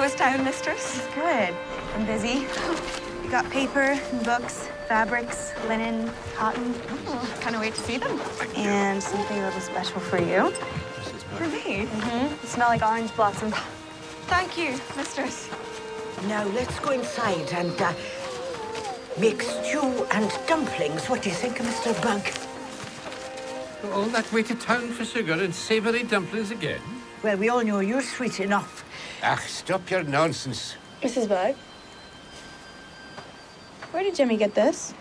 town, mistress? Good. I'm busy. We got paper and books, fabrics, linen, cotton, Oh, can't wait to see them. and something a little special for you. For me? Mm-hmm. Smell like orange blossom. Thank you, mistress. Now let's go inside and uh, make stew and dumplings. What do you think, Mr. Bug? All that way to town for sugar and savoury dumplings again? Well, we all know you're sweet enough. Ah, stop your nonsense. Mrs. Bug? Where did Jemmy get this?